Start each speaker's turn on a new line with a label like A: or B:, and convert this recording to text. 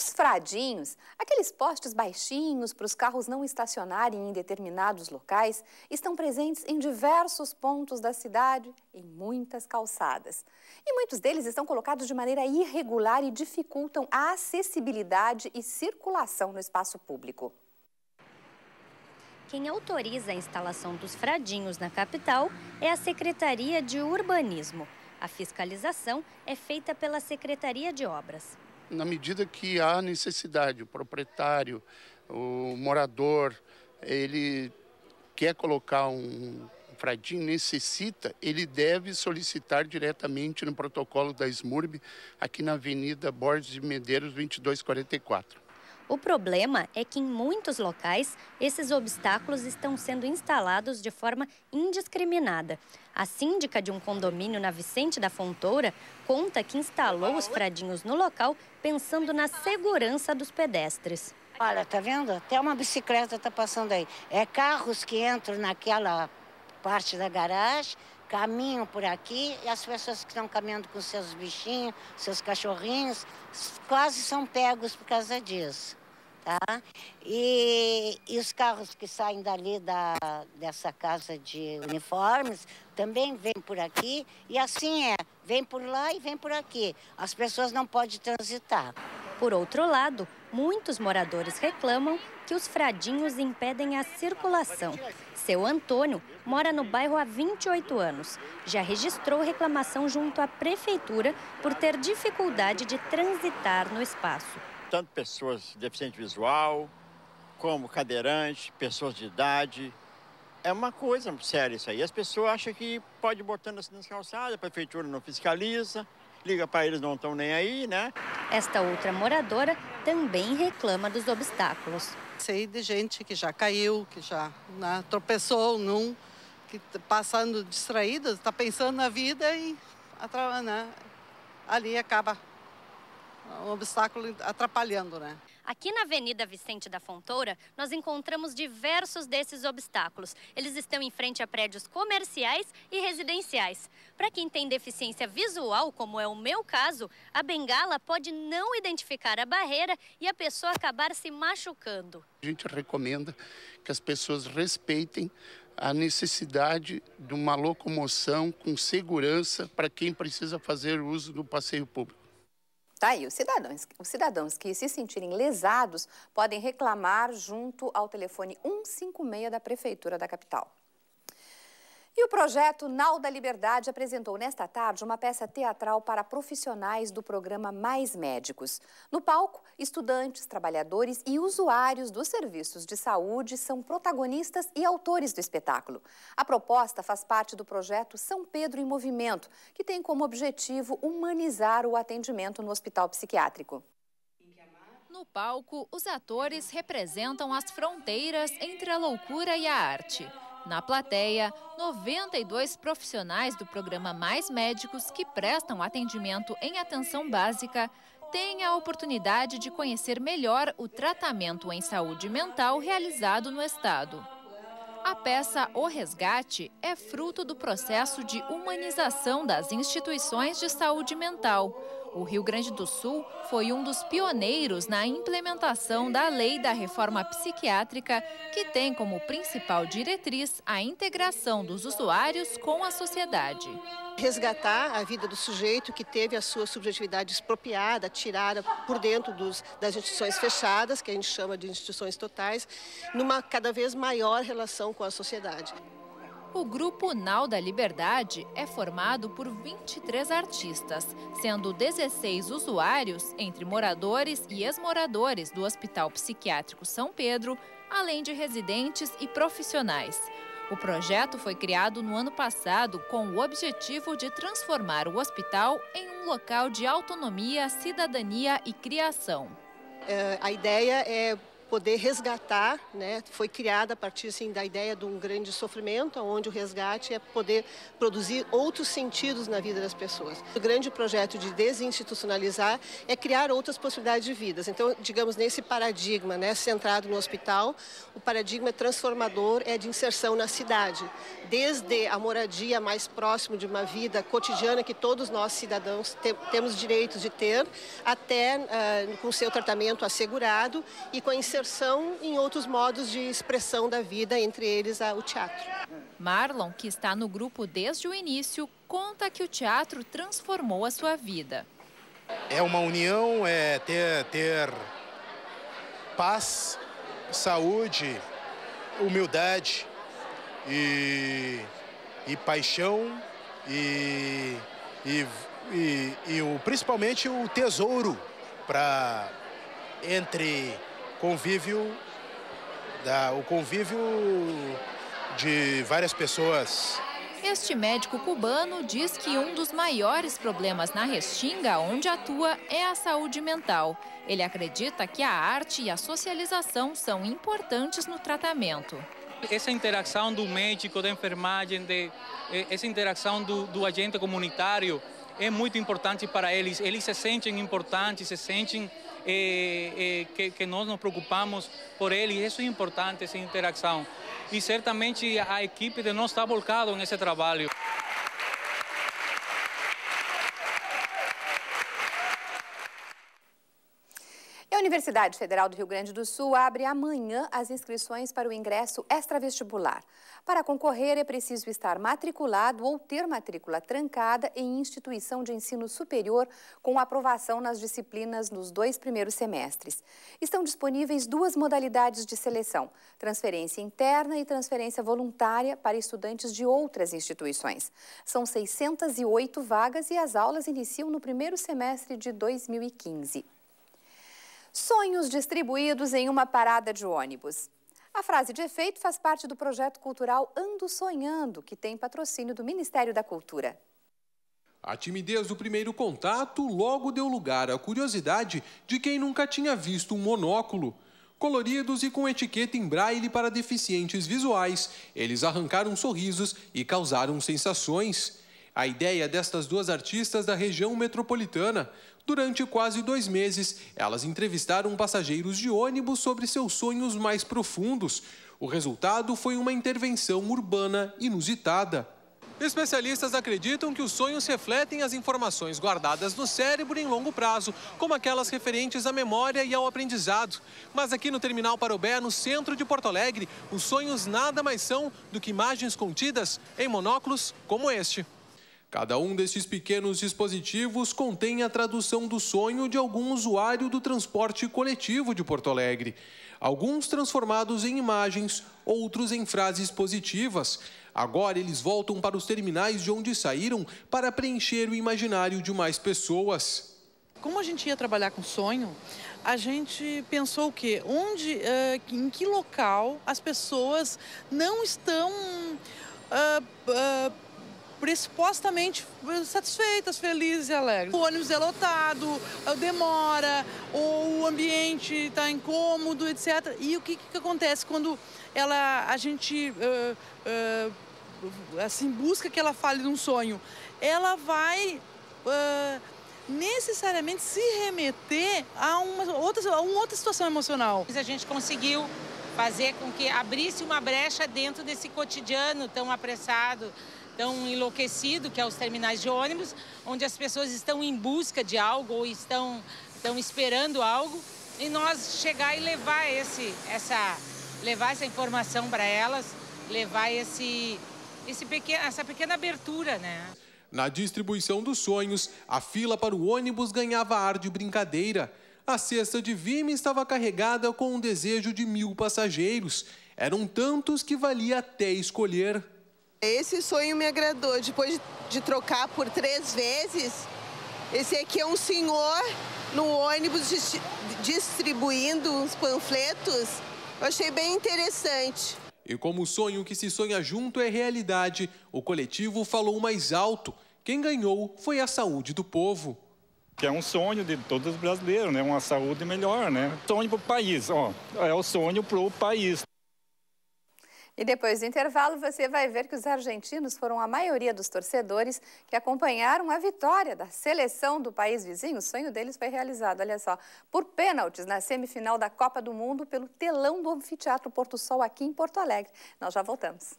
A: Os fradinhos, aqueles postes baixinhos para os carros não estacionarem em determinados locais, estão presentes em diversos pontos da cidade, em muitas calçadas. E muitos deles estão colocados de maneira irregular e dificultam a acessibilidade e circulação no espaço público.
B: Quem autoriza a instalação dos fradinhos na capital é a Secretaria de Urbanismo. A fiscalização é feita pela Secretaria de Obras
C: na medida que há necessidade, o proprietário, o morador, ele quer colocar um fradinho, necessita, ele deve solicitar diretamente no protocolo da SMURB, aqui na Avenida Borges de Medeiros, 2244.
B: O problema é que em muitos locais esses obstáculos estão sendo instalados de forma indiscriminada. A síndica de um condomínio na Vicente da Fontoura conta que instalou os fradinhos no local pensando na segurança dos pedestres.
D: Olha, tá vendo? Até uma bicicleta tá passando aí. É carros que entram naquela parte da garagem, caminham por aqui e as pessoas que estão caminhando com seus bichinhos, seus cachorrinhos, quase são pegos por causa disso. Tá? E, e, os carros que saem dali da, dessa casa de uniformes também vêm por aqui e assim é, vem por lá e vem por aqui. As pessoas não podem transitar.
B: Por outro lado, muitos moradores reclamam que os fradinhos impedem a circulação. Seu Antônio mora no bairro há 28 anos. Já registrou reclamação junto à prefeitura por ter dificuldade de transitar no espaço
E: tanto pessoas deficientes visual, como cadeirantes, pessoas de idade. É uma coisa séria isso aí. As pessoas acham que pode botando assim nas calçadas, a prefeitura não fiscaliza, liga para eles, não estão nem aí, né?
B: Esta outra moradora também reclama dos obstáculos.
F: Sei de gente que já caiu, que já né, tropeçou num, que tá passando distraído, está pensando na vida e né, ali acaba um obstáculo atrapalhando, né?
B: Aqui na Avenida Vicente da Fontoura, nós encontramos diversos desses obstáculos. Eles estão em frente a prédios comerciais e residenciais. Para quem tem deficiência visual, como é o meu caso, a bengala pode não identificar a barreira e a pessoa acabar se machucando.
C: A gente recomenda que as pessoas respeitem a necessidade de uma locomoção com segurança para quem precisa fazer uso do passeio público.
A: Tá aí, os cidadãos, os cidadãos que se sentirem lesados podem reclamar junto ao telefone 156 da Prefeitura da capital. E o projeto Nau da Liberdade apresentou nesta tarde uma peça teatral para profissionais do programa Mais Médicos. No palco, estudantes, trabalhadores e usuários dos serviços de saúde são protagonistas e autores do espetáculo. A proposta faz parte do projeto São Pedro em Movimento, que tem como objetivo humanizar o atendimento no hospital psiquiátrico.
G: No palco, os atores representam as fronteiras entre a loucura e a arte. Na plateia, 92 profissionais do programa Mais Médicos que prestam atendimento em atenção básica têm a oportunidade de conhecer melhor o tratamento em saúde mental realizado no Estado. A peça O Resgate é fruto do processo de humanização das instituições de saúde mental. O Rio Grande do Sul foi um dos pioneiros na implementação da Lei da Reforma Psiquiátrica, que tem como principal diretriz a integração dos usuários com a sociedade
H: resgatar a vida do sujeito que teve a sua subjetividade expropriada, tirada por dentro dos, das instituições fechadas, que a gente chama de instituições totais, numa cada vez maior relação com a sociedade.
G: O Grupo Nau da Liberdade é formado por 23 artistas, sendo 16 usuários, entre moradores e ex-moradores do Hospital Psiquiátrico São Pedro, além de residentes e profissionais. O projeto foi criado no ano passado com o objetivo de transformar o hospital em um local de autonomia, cidadania e criação.
H: É, a ideia é poder resgatar, né? Foi criada a partir assim da ideia de um grande sofrimento, onde o resgate é poder produzir outros sentidos na vida das pessoas. O grande projeto de desinstitucionalizar é criar outras possibilidades de vidas. Então, digamos nesse paradigma, né, centrado no hospital, o paradigma transformador é de inserção na cidade, desde a moradia mais próximo de uma vida cotidiana que todos nós cidadãos te temos direitos de ter, até uh, com seu tratamento assegurado e com a inserção em outros modos de expressão da vida, entre eles o teatro.
G: Marlon, que está no grupo desde o início, conta que o teatro transformou a sua vida.
I: É uma união, é ter, ter paz, saúde, humildade e, e paixão e, e, e, e o, principalmente o tesouro para entre convívio da, o convívio de várias pessoas.
G: Este médico cubano diz que um dos maiores problemas na Restinga, onde atua, é a saúde mental. Ele acredita que a arte e a socialização são importantes no tratamento.
J: Essa interação do médico, da enfermagem, de, eh, essa interação do, do agente comunitário é muito importante para eles. Eles se sentem importantes, se sentem eh, eh, que, que, nós nos preocupamos por eles. Isso é importante, essa interação. E certamente a equipe de nós está volcada nesse trabalho.
A: Universidade Federal do Rio Grande do Sul abre amanhã as inscrições para o ingresso extravestibular. Para concorrer, é preciso estar matriculado ou ter matrícula trancada em instituição de ensino superior com aprovação nas disciplinas nos dois primeiros semestres. Estão disponíveis duas modalidades de seleção: transferência interna e transferência voluntária para estudantes de outras instituições. São 608 vagas e as aulas iniciam no primeiro semestre de 2015. Sonhos distribuídos em uma parada de ônibus. A frase de efeito faz parte do projeto cultural Ando Sonhando, que tem patrocínio do Ministério da Cultura.
K: A timidez do primeiro contato logo deu lugar à curiosidade de quem nunca tinha visto um monóculo. Coloridos e com etiqueta em braille para deficientes visuais, eles arrancaram sorrisos e causaram sensações. A ideia destas duas artistas da região metropolitana Durante quase dois meses, elas entrevistaram passageiros de ônibus sobre seus sonhos mais profundos. O resultado foi uma intervenção urbana inusitada. Especialistas acreditam que os sonhos refletem as informações guardadas no cérebro em longo prazo, como aquelas referentes à memória e ao aprendizado. Mas aqui no Terminal Parobé, no centro de Porto Alegre, os sonhos nada mais são do que imagens contidas em monóculos como este. Cada um desses pequenos dispositivos contém a tradução do sonho de algum usuário do transporte coletivo de Porto Alegre. Alguns transformados em imagens, outros em frases positivas. Agora eles voltam para os terminais de onde saíram para preencher o imaginário de mais pessoas.
F: Como a gente ia trabalhar com sonho, a gente pensou o quê? Onde, uh, em que local as pessoas não estão uh, uh, pressupostamente satisfeitas, felizes e alegres. O ônibus é lotado, demora, ou o ambiente está incômodo, etc. E o que, que acontece quando ela, a gente uh, uh, assim, busca que ela fale de um sonho? Ela vai uh, necessariamente se remeter a uma outra, a uma outra situação emocional.
L: A gente conseguiu fazer com que abrisse uma brecha dentro desse cotidiano tão apressado, tão enlouquecido, que é os terminais de ônibus, onde as pessoas estão em busca de algo ou estão, estão esperando algo, e nós chegar e levar, esse, essa, levar essa informação para elas, levar esse, esse pequeno, essa pequena abertura, né?
K: Na distribuição dos sonhos, a fila para o ônibus ganhava ar de brincadeira. A cesta de Vime estava carregada com um desejo de mil passageiros. Eram tantos que valia até escolher.
M: Esse sonho me agradou. Depois de trocar por três vezes, esse aqui é um senhor no ônibus distribuindo uns panfletos. Eu achei bem interessante.
K: E como o sonho que se sonha junto é realidade, o coletivo falou mais alto. Quem ganhou foi a saúde do povo.
N: que é um sonho de todos os brasileiros, né? Uma saúde melhor, né? Sonho para o país, ó, é o sonho para o país.
A: E depois do intervalo, você vai ver que os argentinos foram a maioria dos torcedores que acompanharam a vitória da seleção do país vizinho. O sonho deles foi realizado, olha só, por pênaltis na semifinal da Copa do Mundo pelo telão do Anfiteatro Porto Sol aqui em Porto Alegre. Nós já voltamos.